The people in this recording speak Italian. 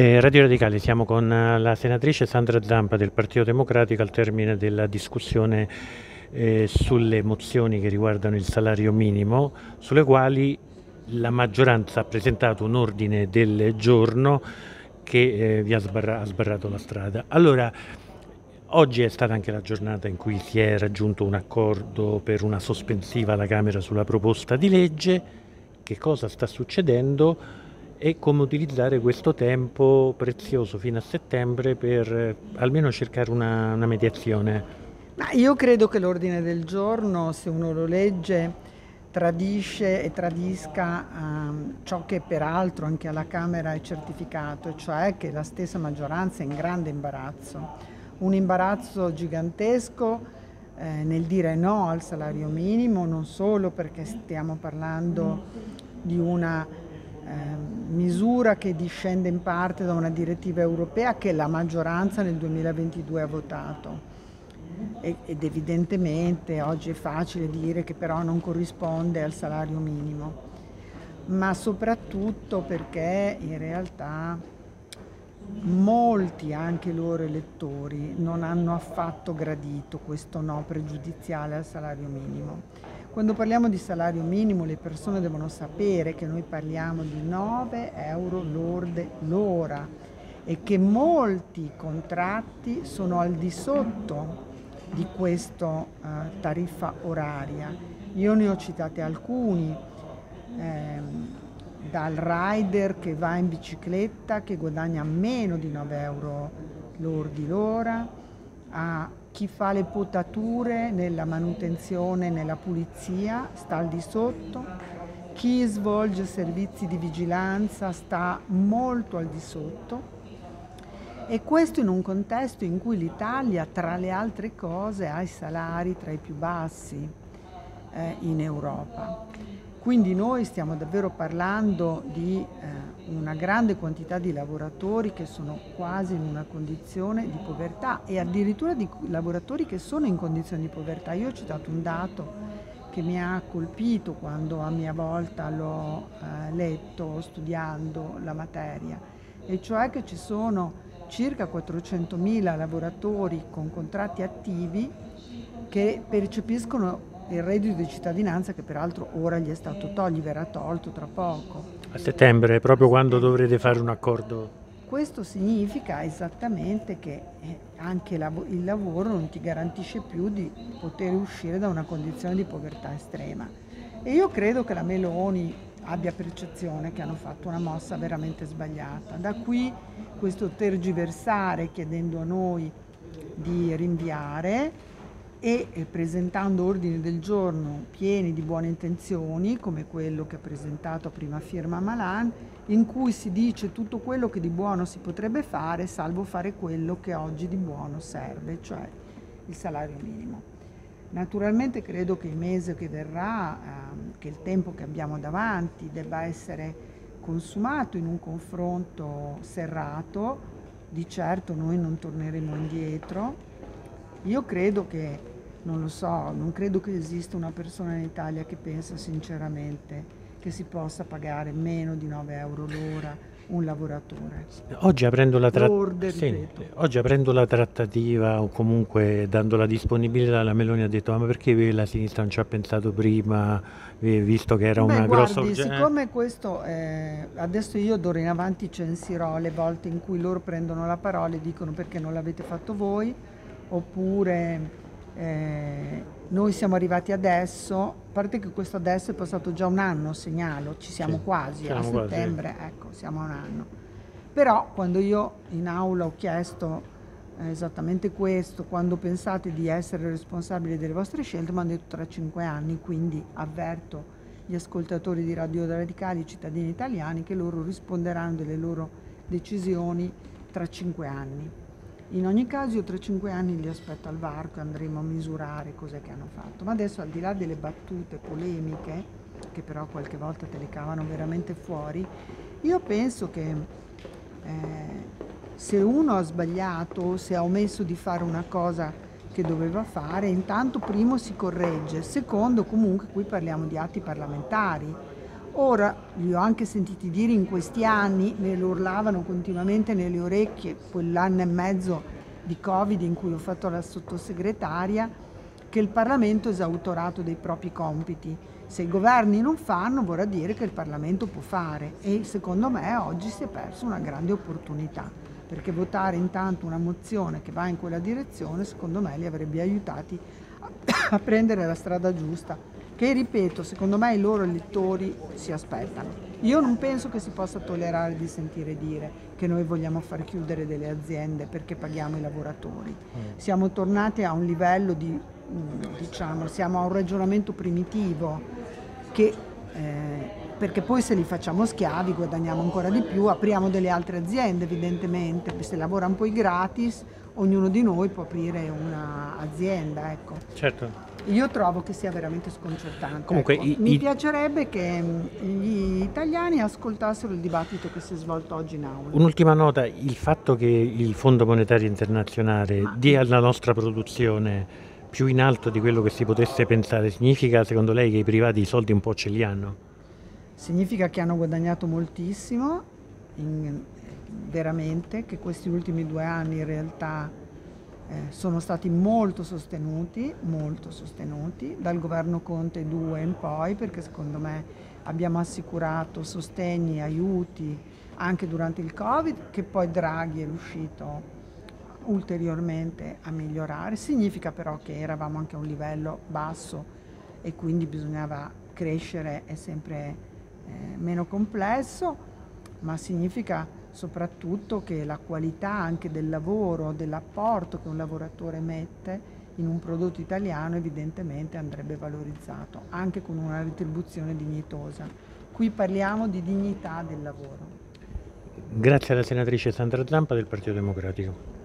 Eh, Radio Radicale, siamo con eh, la senatrice Sandra Zampa del Partito Democratico al termine della discussione eh, sulle mozioni che riguardano il salario minimo, sulle quali la maggioranza ha presentato un ordine del giorno che eh, vi ha, sbarra- ha sbarrato la strada. Allora, oggi è stata anche la giornata in cui si è raggiunto un accordo per una sospensiva alla Camera sulla proposta di legge. Che cosa sta succedendo? E come utilizzare questo tempo prezioso fino a settembre per eh, almeno cercare una, una mediazione. Ma io credo che l'ordine del giorno, se uno lo legge, tradisce e tradisca um, ciò che peraltro anche alla Camera è certificato, cioè che la stessa maggioranza è in grande imbarazzo. Un imbarazzo gigantesco eh, nel dire no al salario minimo, non solo perché stiamo parlando di una misura che discende in parte da una direttiva europea che la maggioranza nel 2022 ha votato ed evidentemente oggi è facile dire che però non corrisponde al salario minimo, ma soprattutto perché in realtà molti, anche loro elettori, non hanno affatto gradito questo no pregiudiziale al salario minimo. Quando parliamo di salario minimo le persone devono sapere che noi parliamo di 9 euro lorde l'ora e che molti contratti sono al di sotto di questa uh, tariffa oraria. Io ne ho citate alcuni, ehm, dal rider che va in bicicletta che guadagna meno di 9 euro lordi l'ora, a chi fa le potature nella manutenzione, nella pulizia, sta al di sotto, chi svolge servizi di vigilanza sta molto al di sotto e questo in un contesto in cui l'Italia, tra le altre cose, ha i salari tra i più bassi eh, in Europa. Quindi noi stiamo davvero parlando di eh, una grande quantità di lavoratori che sono quasi in una condizione di povertà e addirittura di lavoratori che sono in condizioni di povertà. Io ho citato un dato che mi ha colpito quando a mia volta l'ho eh, letto studiando la materia, e cioè che ci sono circa 400.000 lavoratori con contratti attivi che percepiscono il reddito di cittadinanza che peraltro ora gli è stato tolto, gli verrà tolto tra poco. A settembre, proprio quando dovrete fare un accordo? Questo significa esattamente che eh, anche il lavoro non ti garantisce più di poter uscire da una condizione di povertà estrema. E io credo che la Meloni abbia percezione che hanno fatto una mossa veramente sbagliata. Da qui questo tergiversare chiedendo a noi di rinviare e eh, presentando ordini del giorno pieni di buone intenzioni, come quello che ha presentato a prima firma Malan, in cui si dice tutto quello che di buono si potrebbe fare, salvo fare quello che oggi di buono serve, cioè il salario minimo. Naturalmente credo che il mese che verrà, eh, che il tempo che abbiamo davanti debba essere consumato in un confronto serrato, di certo noi non torneremo indietro, io credo che, non lo so, non credo che esista una persona in Italia che pensa sinceramente che si possa pagare meno di 9 euro l'ora un lavoratore. Oggi aprendo, la tra- sì, oggi aprendo la trattativa o comunque dando la disponibilità, la Meloni ha detto ma perché la sinistra non ci ha pensato prima, visto che era Beh, una guardi, grossa urgenza? Siccome questo, eh, adesso io d'ora in avanti censirò le volte in cui loro prendono la parola e dicono perché non l'avete fatto voi, oppure eh, noi siamo arrivati adesso, a parte che questo adesso è passato già un anno, segnalo, ci siamo sì, quasi, siamo a settembre, quasi. ecco, siamo a un anno. Però quando io in aula ho chiesto eh, esattamente questo, quando pensate di essere responsabili delle vostre scelte, mi hanno detto tra cinque anni, quindi avverto gli ascoltatori di Radio Radicali, i cittadini italiani, che loro risponderanno delle loro decisioni tra cinque anni. In ogni caso io tra cinque anni li aspetto al varco e andremo a misurare cos'è che hanno fatto. Ma adesso al di là delle battute polemiche, che però qualche volta te le cavano veramente fuori, io penso che eh, se uno ha sbagliato, se ha omesso di fare una cosa che doveva fare, intanto primo si corregge, secondo comunque qui parliamo di atti parlamentari Ora, li ho anche sentiti dire in questi anni, me lo urlavano continuamente nelle orecchie, quell'anno e mezzo di Covid in cui ho fatto la sottosegretaria, che il Parlamento è esautorato dei propri compiti. Se i governi non fanno vorrà dire che il Parlamento può fare e secondo me oggi si è persa una grande opportunità perché votare intanto una mozione che va in quella direzione secondo me li avrebbe aiutati a prendere la strada giusta che ripeto secondo me i loro elettori si aspettano. Io non penso che si possa tollerare di sentire dire che noi vogliamo far chiudere delle aziende perché paghiamo i lavoratori. Mm. Siamo tornati a un livello di, mm, diciamo, siamo a un ragionamento primitivo che eh, perché poi se li facciamo schiavi guadagniamo ancora di più, apriamo delle altre aziende evidentemente, se lavorano poi gratis ognuno di noi può aprire un'azienda. Ecco. Certo. Io trovo che sia veramente sconcertante. Comunque, ecco. i, Mi i... piacerebbe che mm, gli italiani ascoltassero il dibattito che si è svolto oggi in aula. Un'ultima nota, il fatto che il Fondo Monetario Internazionale Ma... dia alla nostra produzione più in alto di quello che si potesse pensare, significa secondo lei che i privati i soldi un po' ce li hanno? Significa che hanno guadagnato moltissimo, in, veramente, che questi ultimi due anni in realtà eh, sono stati molto sostenuti, molto sostenuti dal governo Conte 2 in poi, perché secondo me abbiamo assicurato sostegni, aiuti anche durante il Covid, che poi Draghi è riuscito ulteriormente a migliorare. Significa però che eravamo anche a un livello basso e quindi bisognava crescere, è sempre eh, meno complesso, ma significa soprattutto che la qualità anche del lavoro, dell'apporto che un lavoratore mette in un prodotto italiano evidentemente andrebbe valorizzato, anche con una retribuzione dignitosa. Qui parliamo di dignità del lavoro. Grazie alla senatrice Sandra Zampa del Partito Democratico.